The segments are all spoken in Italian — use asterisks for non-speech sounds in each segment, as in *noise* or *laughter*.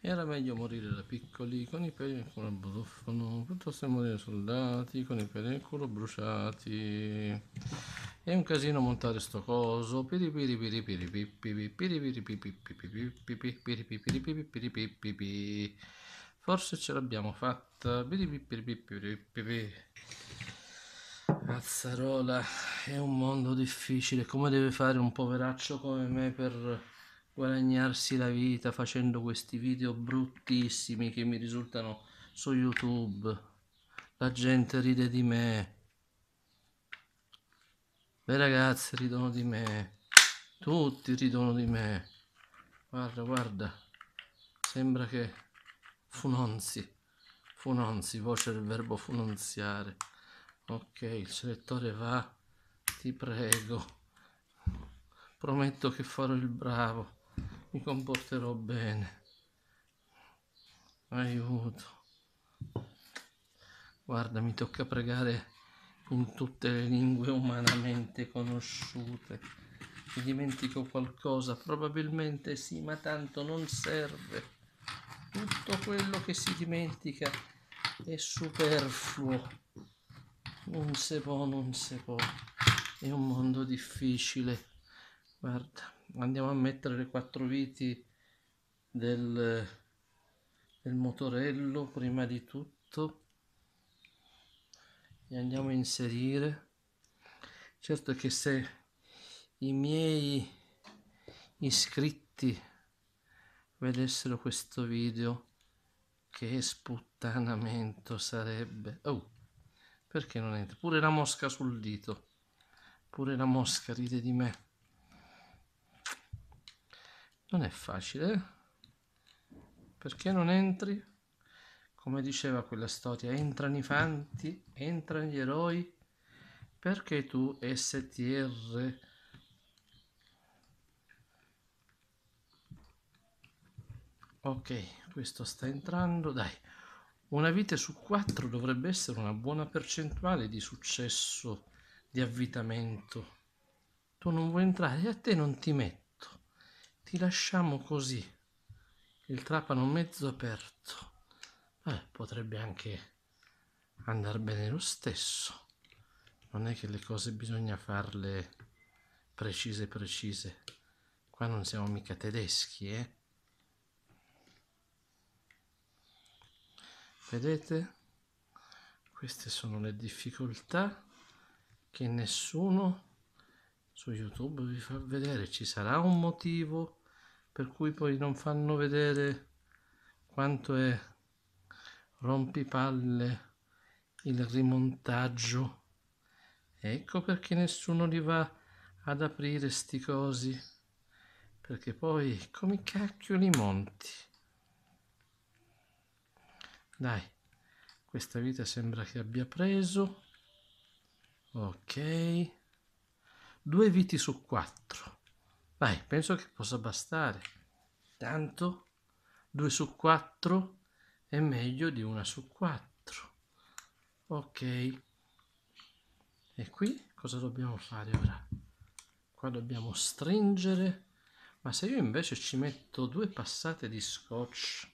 Era meglio morire da piccoli con i peli nel culo bruffano, piuttosto che morire soldati con i peli nel culo bruciati. È un casino montare sto coso. Piri piri piri piri piri piri piri piri piri piri piri piri piri Forse ce l'abbiamo fatta. Mazzarola, è un mondo difficile. Come deve fare un poveraccio come me per guadagnarsi la vita facendo questi video bruttissimi che mi risultano su YouTube. La gente ride di me. Le ragazze ridono di me. Tutti ridono di me. Guarda, guarda. Sembra che funonzi. Funonzi, voce del verbo funonziare. Ok, il selettore va. Ti prego. Prometto che farò il bravo mi comporterò bene. Aiuto. Guarda, mi tocca pregare in tutte le lingue umanamente conosciute. Mi dimentico qualcosa? Probabilmente sì, ma tanto non serve. Tutto quello che si dimentica è superfluo. Non se può, non se può. È un mondo difficile. Guarda andiamo a mettere le quattro viti del, del motorello prima di tutto e andiamo a inserire. Certo che se i miei iscritti vedessero questo video che sputtanamento sarebbe. Oh perché non entra? Pure la mosca sul dito. Pure la mosca ride di me non è facile. Eh? Perché non entri? Come diceva quella storia, entrano i fanti, entrano gli eroi, perché tu STR Ok, questo sta entrando, dai. Una vite su quattro dovrebbe essere una buona percentuale di successo di avvitamento. Tu non vuoi entrare a te non ti metto ti lasciamo così, il trapano mezzo aperto. Eh, potrebbe anche andare bene lo stesso. Non è che le cose bisogna farle precise precise. Qua non siamo mica tedeschi, eh? Vedete? Queste sono le difficoltà che nessuno su YouTube vi fa vedere. Ci sarà un motivo per cui poi non fanno vedere quanto è rompipalle il rimontaggio. Ecco perché nessuno li va ad aprire sti cosi, perché poi come cacchio li monti? Dai, questa vita sembra che abbia preso. Ok. Due viti su quattro. Vai, penso che possa bastare. Tanto 2 su 4 è meglio di 1 su 4. Ok. E qui cosa dobbiamo fare ora? Qua dobbiamo stringere. Ma se io invece ci metto due passate di scotch,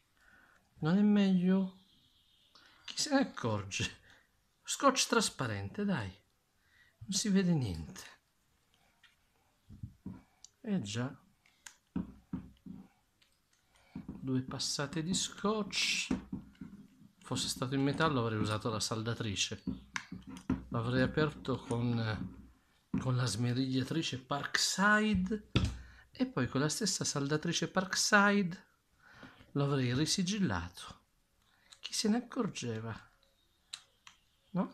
non è meglio? Chi se ne accorge? Scotch trasparente, dai. Non si vede niente. Eh già. Due passate di scotch. Fosse stato in metallo avrei usato la saldatrice. L'avrei aperto con, con la smerigliatrice Parkside e poi con la stessa saldatrice Parkside l'avrei risigillato. Chi se ne accorgeva? No?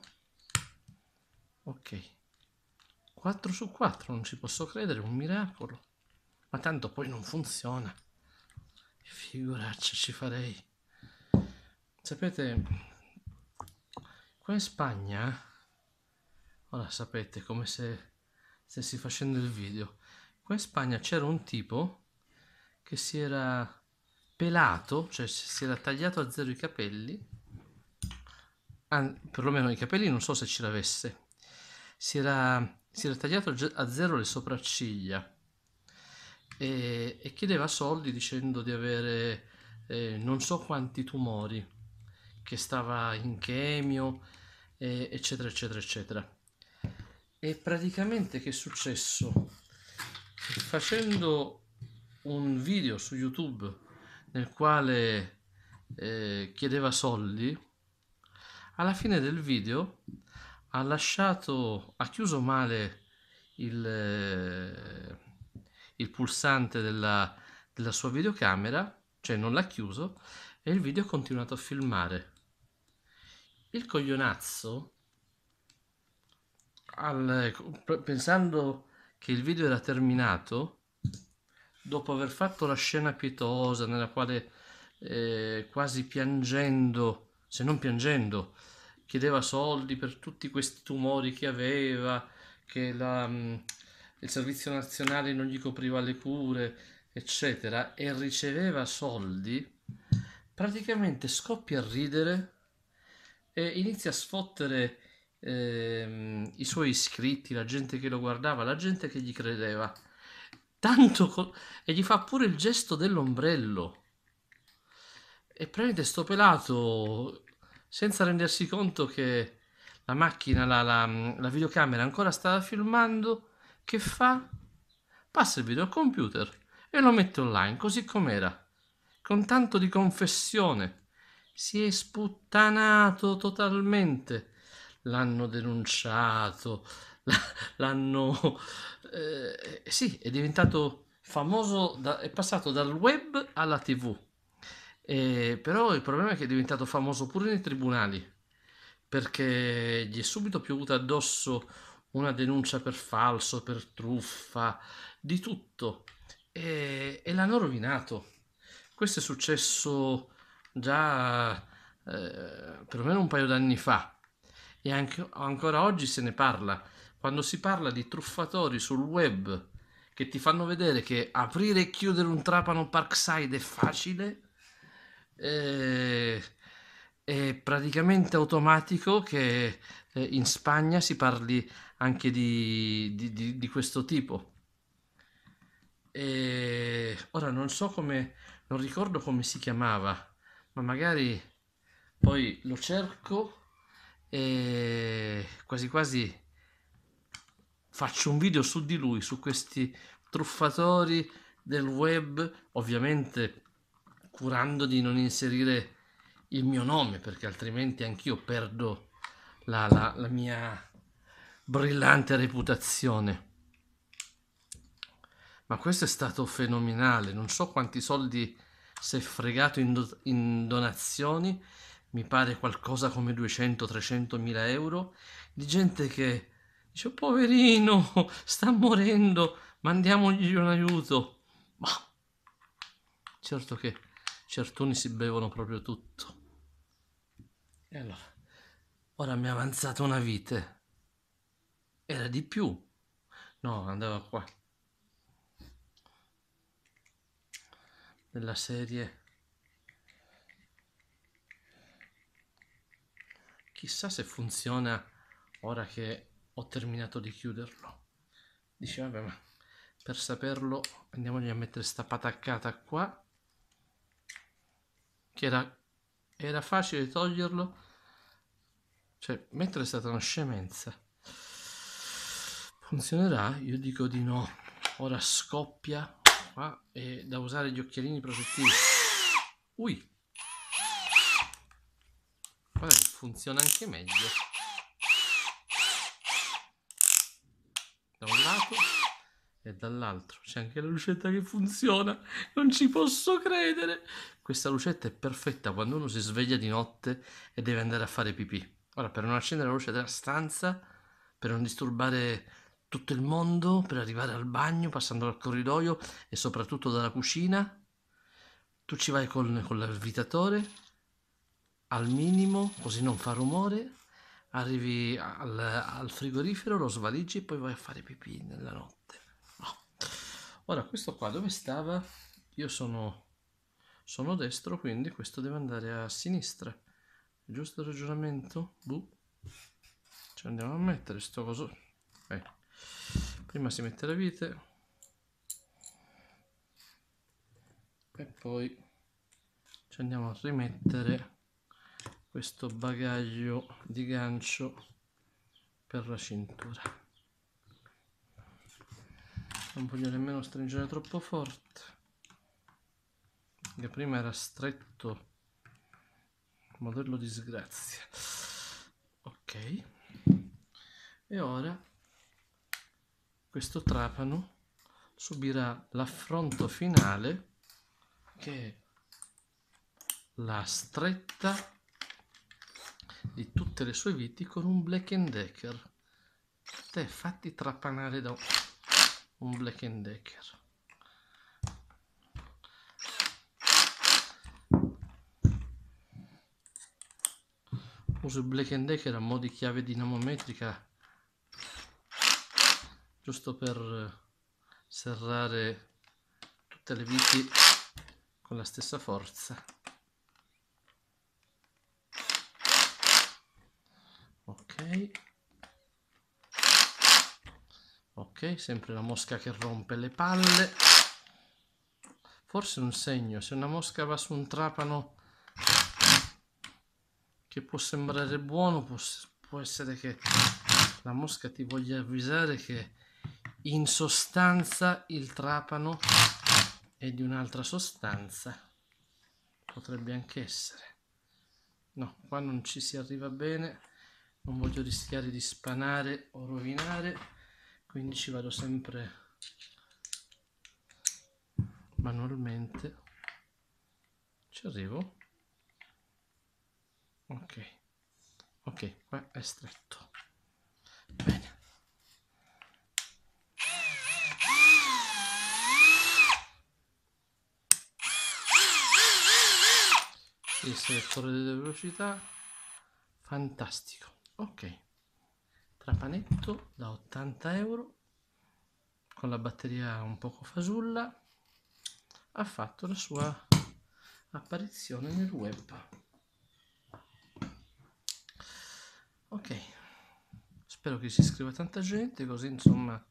Ok. 4 su 4, non ci posso credere, un miracolo. Ma tanto poi non funziona. Figuraccia ci farei. Sapete, qua in Spagna, ora sapete come se stessi facendo il video, qua in Spagna c'era un tipo che si era pelato, cioè si era tagliato a zero i capelli, ah, perlomeno i capelli non so se ce l'avesse, si era si era tagliato a zero le sopracciglia e, e chiedeva soldi dicendo di avere eh, non so quanti tumori, che stava in chemio, eh, eccetera, eccetera, eccetera. E praticamente che è successo? Facendo un video su YouTube nel quale eh, chiedeva soldi, alla fine del video ha lasciato, ha chiuso male il, eh, il pulsante della, della sua videocamera, cioè non l'ha chiuso, e il video ha continuato a filmare. Il coglionazzo, al, pensando che il video era terminato, dopo aver fatto la scena pietosa nella quale eh, quasi piangendo, se non piangendo, chiedeva soldi per tutti questi tumori che aveva, che la, mm, il servizio nazionale non gli copriva le cure, eccetera, e riceveva soldi, praticamente scoppia a ridere e inizia a sfottere ehm, i suoi iscritti, la gente che lo guardava, la gente che gli credeva. Tanto co- e gli fa pure il gesto dell'ombrello. E prende sto pelato senza rendersi conto che la macchina, la, la, la videocamera ancora stava filmando. Che fa? Passa il video al computer e lo mette online così com'era, con tanto di confessione. Si è sputtanato totalmente. L'hanno denunciato, l'hanno... Eh, sì, è diventato famoso, da, è passato dal web alla tv. Eh, però il problema è che è diventato famoso pure nei tribunali, perché gli è subito piovuta addosso una denuncia per falso, per truffa, di tutto e, e l'hanno rovinato. Questo è successo già eh, perlomeno un paio d'anni fa e anche, ancora oggi se ne parla. Quando si parla di truffatori sul web che ti fanno vedere che aprire e chiudere un trapano Parkside è facile, eh, è praticamente automatico che eh, in Spagna si parli anche di, di, di, di questo tipo. E ora non so come, non ricordo come si chiamava, ma magari poi lo cerco e quasi quasi faccio un video su di lui, su questi truffatori del web, ovviamente curando di non inserire il mio nome perché altrimenti anch'io perdo la, la, la mia brillante reputazione. Ma questo è stato fenomenale, non so quanti soldi si è fregato in, do- in donazioni, mi pare qualcosa come 200-300 mila euro, di gente che dice poverino, *laughs* sta morendo, mandiamogli un aiuto. Ma certo che certuni si bevono proprio tutto. E allora, ora mi è avanzata una vite. Era di più. No, andava qua. della serie chissà se funziona ora che ho terminato di chiuderlo dice vabbè ma per saperlo andiamogli a mettere sta pataccata qua che era, era facile toglierlo. Cioè mettere è stata una scemenza funzionerà? io dico di no. Ora scoppia qua è da usare gli occhialini protettivi. Ui! Guarda funziona anche meglio. Da un lato e dall'altro c'è anche la lucetta che funziona non ci posso credere questa lucetta è perfetta quando uno si sveglia di notte e deve andare a fare pipì ora per non accendere la luce della stanza per non disturbare tutto il mondo per arrivare al bagno, passando dal corridoio e soprattutto dalla cucina. Tu ci vai con, con l'avvitatore al minimo, così non fa rumore. Arrivi al, al, frigorifero, lo svaligi e poi vai a fare pipì nella notte. Ora, questo qua dove stava? Io sono, sono destro, quindi questo deve andare a sinistra. Giusto il ragionamento? Buh. Ci andiamo a mettere sto coso. Eh prima si mette la vite e poi ci andiamo a rimettere questo bagaglio di gancio per la cintura non voglio nemmeno stringere troppo forte. Che prima era stretto. Modello disgrazia. Ok. E ora questo trapano subirà l'affronto finale che è la stretta di tutte le sue viti con un Black Decker. Te fatti trapanare da un Black Decker. Uso il Black Decker a mo' di chiave dinamometrica giusto per serrare tutte le viti con la stessa forza. Ok ok sempre la mosca che rompe le palle. Forse un segno se una mosca va su un trapano che può sembrare buono può, può essere che la mosca ti voglia avvisare che in sostanza il trapano è di un'altra sostanza. Potrebbe anche essere. No qua non ci si arriva bene. Non voglio rischiare di spanare o rovinare quindi ci vado sempre manualmente. Ci arrivo. Ok. Ok qua è stretto. Bene. Il selettore delle velocità. Fantastico. Ok trapanetto da 80 euro con la batteria un poco fasulla ha fatto la sua apparizione nel web. Ok spero che si iscriva tanta gente così insomma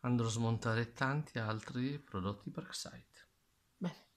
andrò a smontare tanti altri prodotti Parkside. Bene